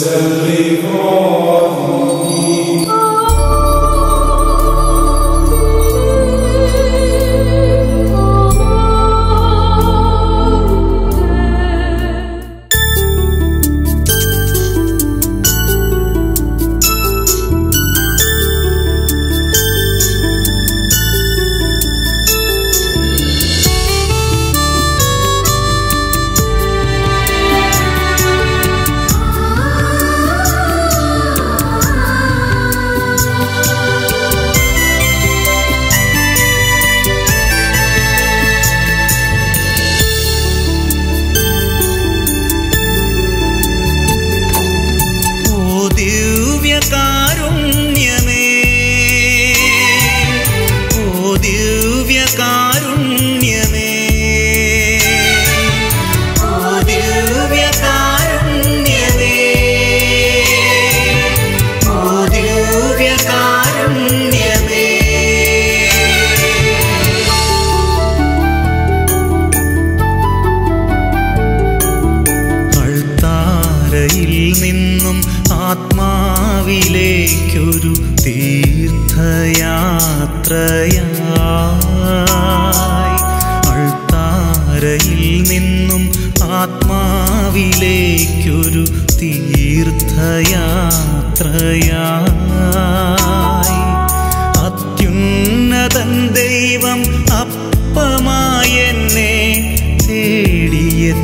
Sir. അത്യുന്നതൻ ദൈവം അപ്പമായി എന്നെ തേടിയെത്തിയിടുന്നു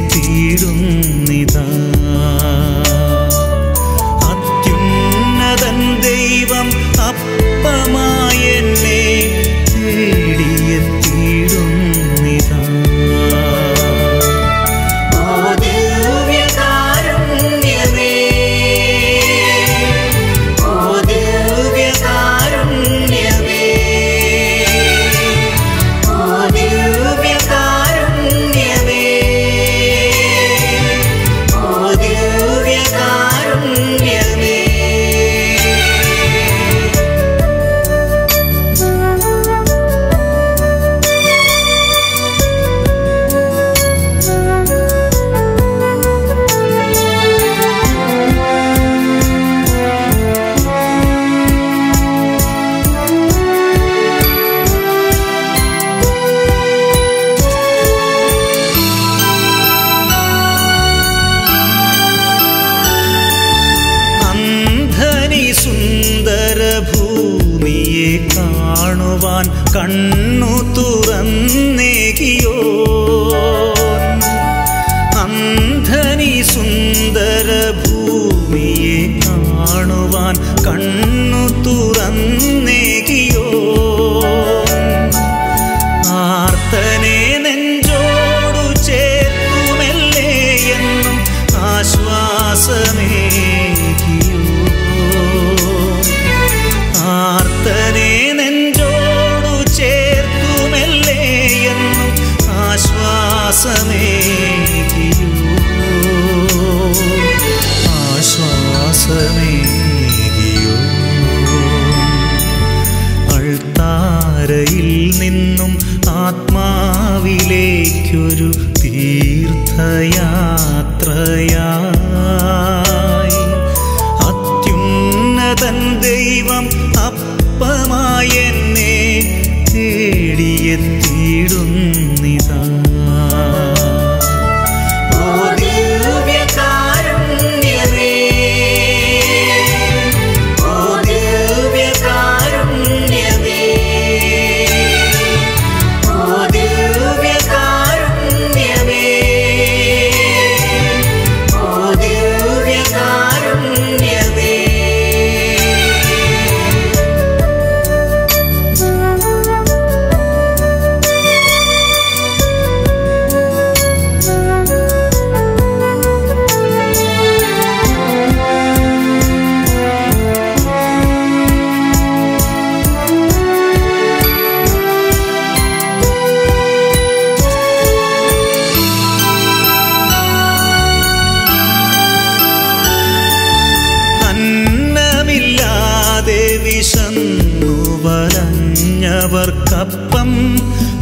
അറിയാതെ വിശന്നു വലഞ്ഞവർക്കപ്പം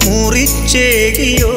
മുറിച്ചേകിയോ?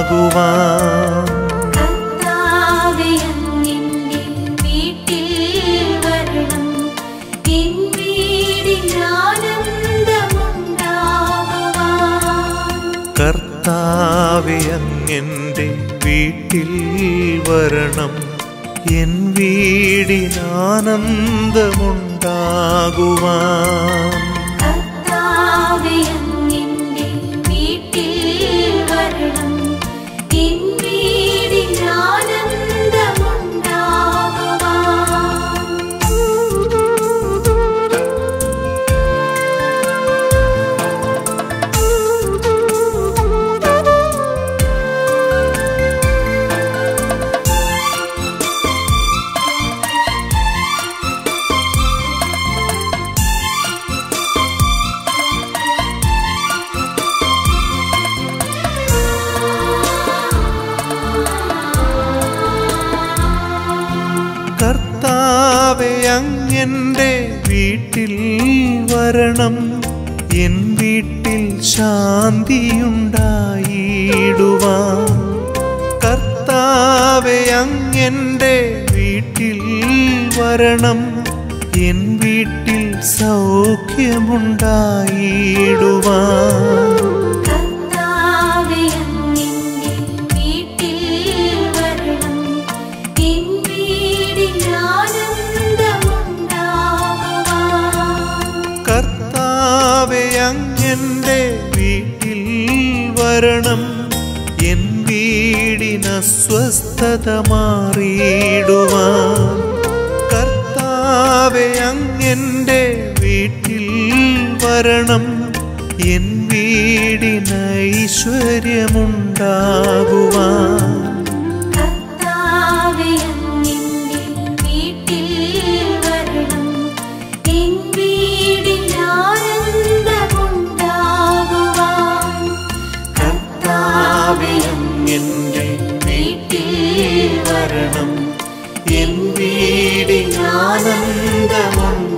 ആകുവാൻ കർത്താവെ വീട്ടിൽ വരണം. എൻ വീടിനാനന്ദമുണ്ടാകുവാൻ കാരണം എൻ വീട്ടിൽ ശാന്തിയുണ്ടായിടുവാൻ. കർത്താവെ അങ്ങെന്റെ വീട്ടിൽ വരണം. എൻ വീട്ടിൽ സൗഖ്യമുണ്ടായിടുവാൻ. എന്റെ വീട്ടിൽ വരണം. എൻ വീടിനസ്വസ്ഥത മാറിയിടുവാൻ. കർത്താവെ അങ്ങെന്റെ വീട്ടിൽ വരണം. എൻ വീടിന് ഐശ്വര്യമുണ്ടാകുവാൻ. ആനന്ദമുണ്ട്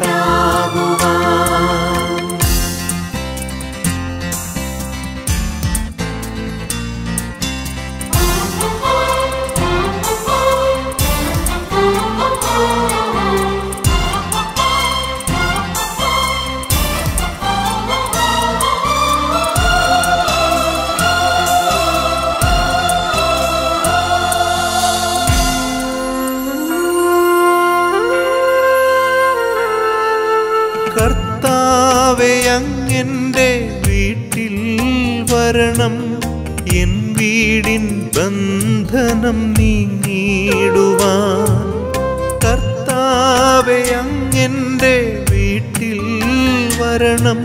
കാരണം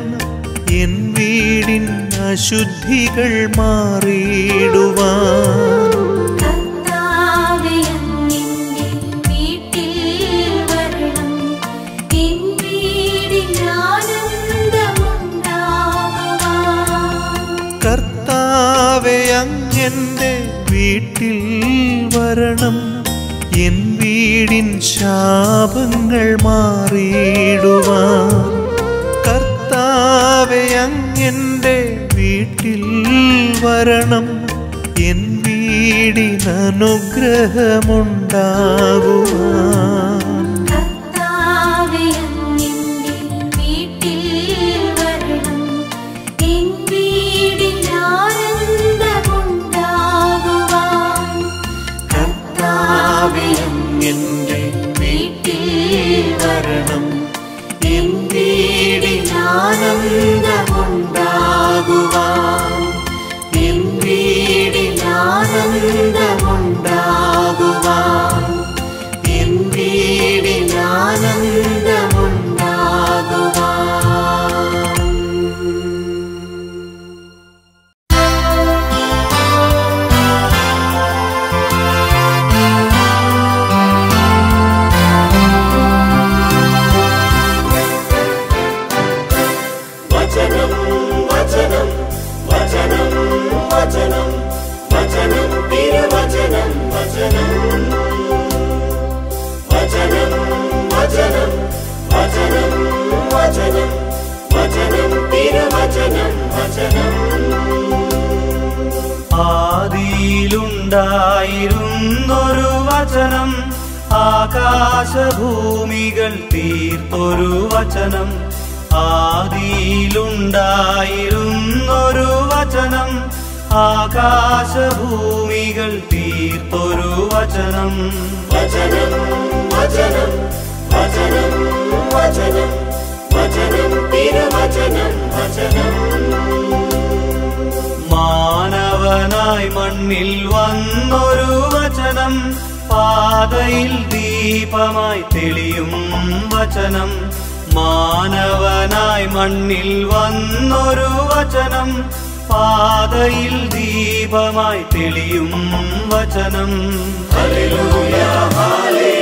എൻ വീടിൻ അശുദ്ധികൾ മാറിയിടുവാൻ. കർത്താവെ വീട്ടിൽ വരണം. എൻ വീടിൻ ശാപങ്ങൾ മാറിയിടുവാൻ. അങ്ങെന്റെ വീട്ടിൽ വരണം. എൻ വീടിൻ വചനം. വചനം വചനം വചനം വചനം വചനം തിരുവചനം വചനം. മാനവനായി മണ്ണിൽ വന്നൊരു വചനം പാതയിൽ ദീപമായി തെളിയും വചനം. മാനവനായി മണ്ണിൽ വന്നൊരു വചനം പാതയിൽ ദീപമായി തെളിയും വചനം. Hallelujah hallelujah.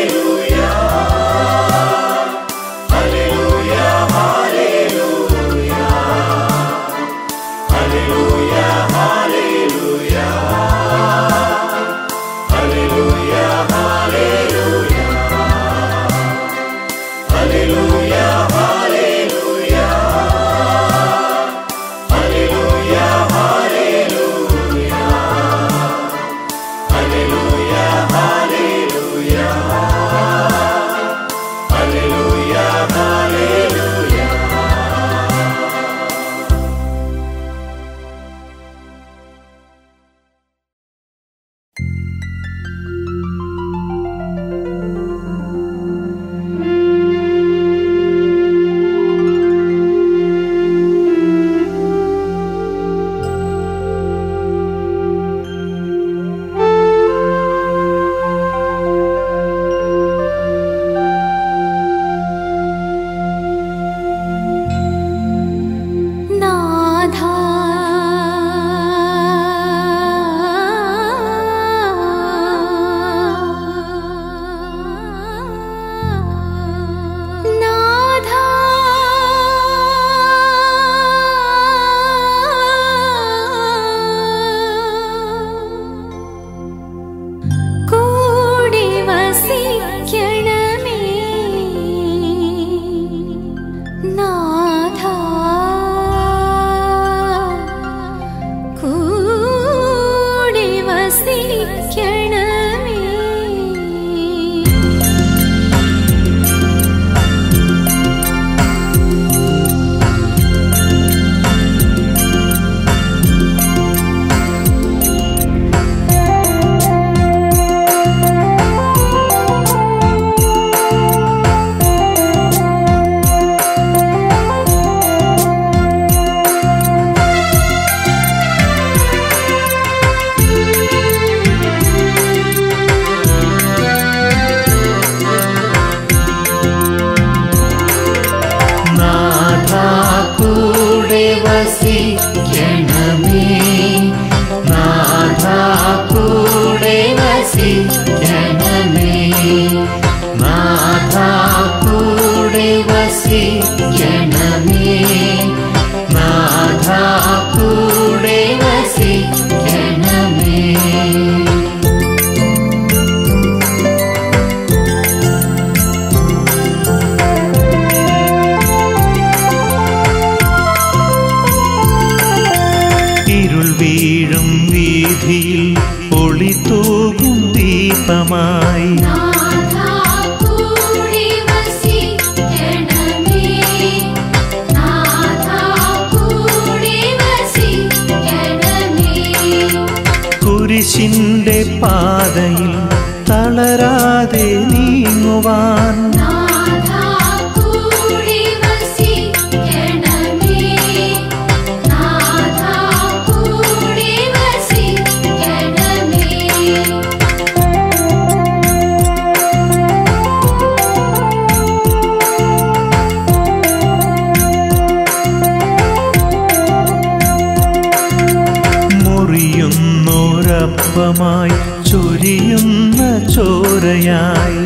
മുറിയുന്നോരപ്പമായി ചൊരിയുന്ന ചോരയായി.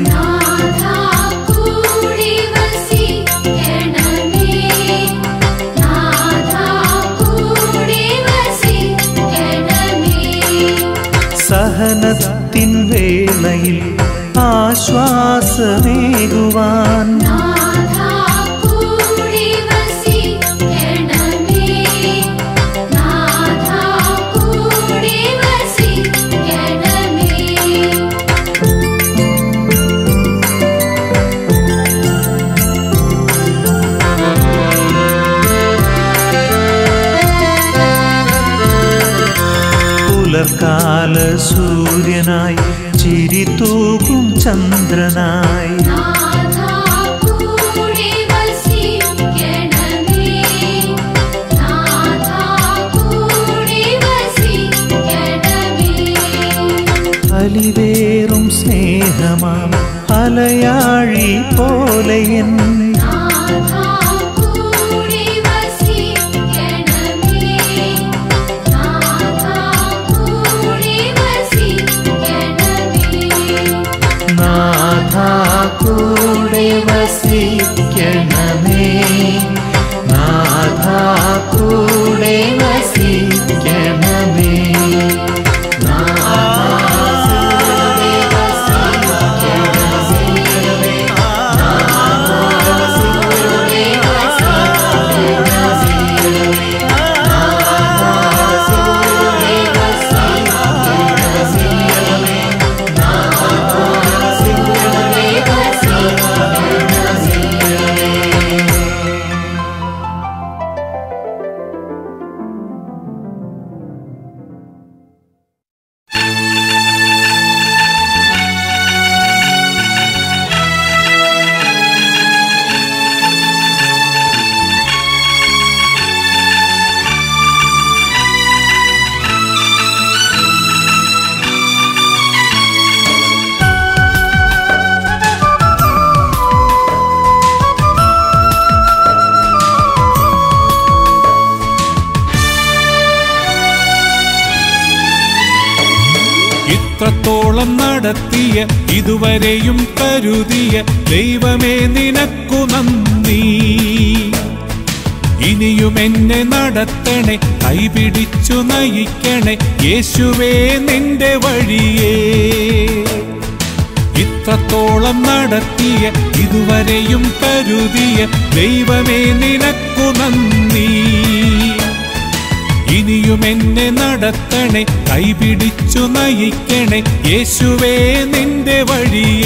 സഹനത്തിൻ വേളയിൽ ആശ്വാസമേകുവാൻ പുലർക്കാല സൂര്യനായി ചിരി തൂകും ചന്ദ്രനായി. അലിവേറും സ്നേഹമാം അലയാഴി പോലെ നാഥാ नभे नाधा ഇത്രത്തോളം നടത്തിയ ഇതുവരെയും കരുതിയ ദൈവമേ നിനക്കു നന്ദി. ഇനിയും എന്നെ നടത്തണേ കൈപിടിച്ചു നയിക്കണേ യേശുവേ നിന്റെ വഴിയേ. ഇത്രത്തോളം നടത്തിയ ഇതുവരെയും കരുതിയ ദൈവമേ നിനക്കു നന്ദി. ഇനിയും എന്നെ നടത്തണേ കൈപിടിച്ചു നയിക്കണേ. യേശുവേ നിന്റെ വഴിയേ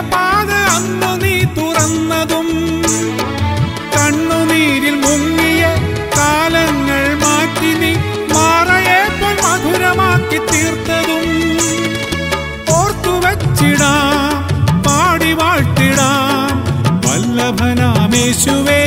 പാത അന്നു നീ തുറന്നതും. കണ്ണുനീരിൽ മുങ്ങിയ കാലങ്ങൾ മാറ്റി നീ മാറയെ പോൽ മധുരമാക്കി തീർത്തതും. ഓർത്തു വച്ചിടാം പാടി വാഴ്ത്തിടാം. വല്ലഭനാമേശുവേ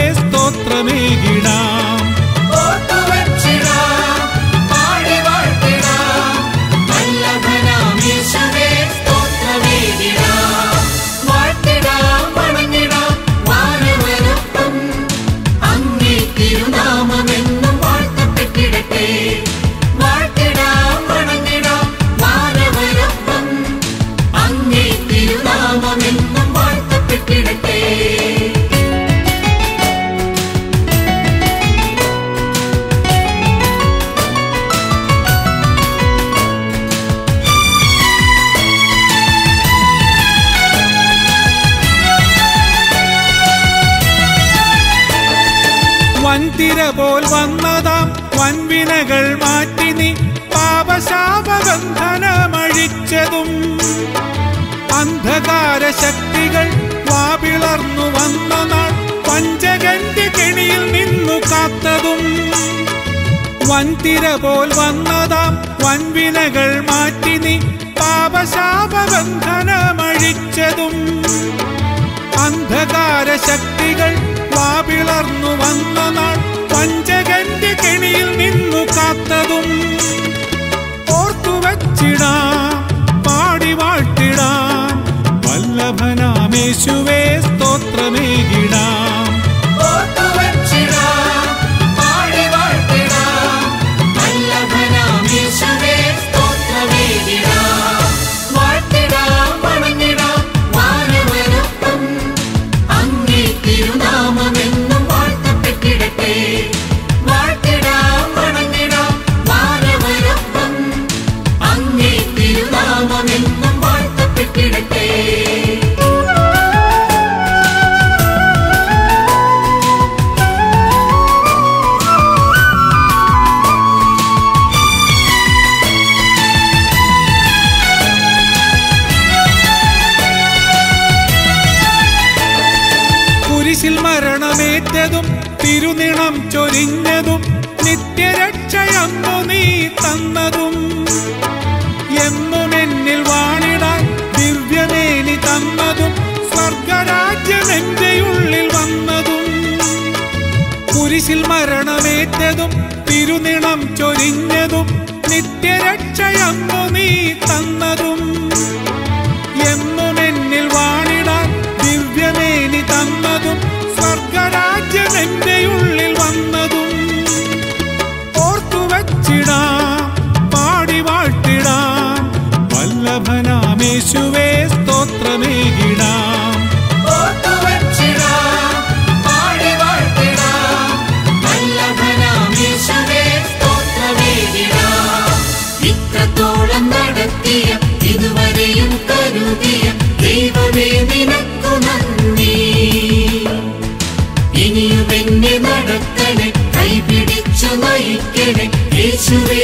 വൻതിര പോൽ വന്നതാം. വൻവിനകൾ മാറ്റി നീ പാപശാപബന്ധനമഴിച്ചതും. അന്ധകാര ശക്തികൾ വാപിളർന്നു വന്ന നാൾ പഞ്ചകന്റെ കെണിയിൽ നിന്നു കാത്തതും. ഓർത്തുവച്ചിടാം പാടി വാഴ്ത്തിടാം വല്ലഭനാമേശുവേ സ്തോത്രമേകിടാം me. இயேசுவே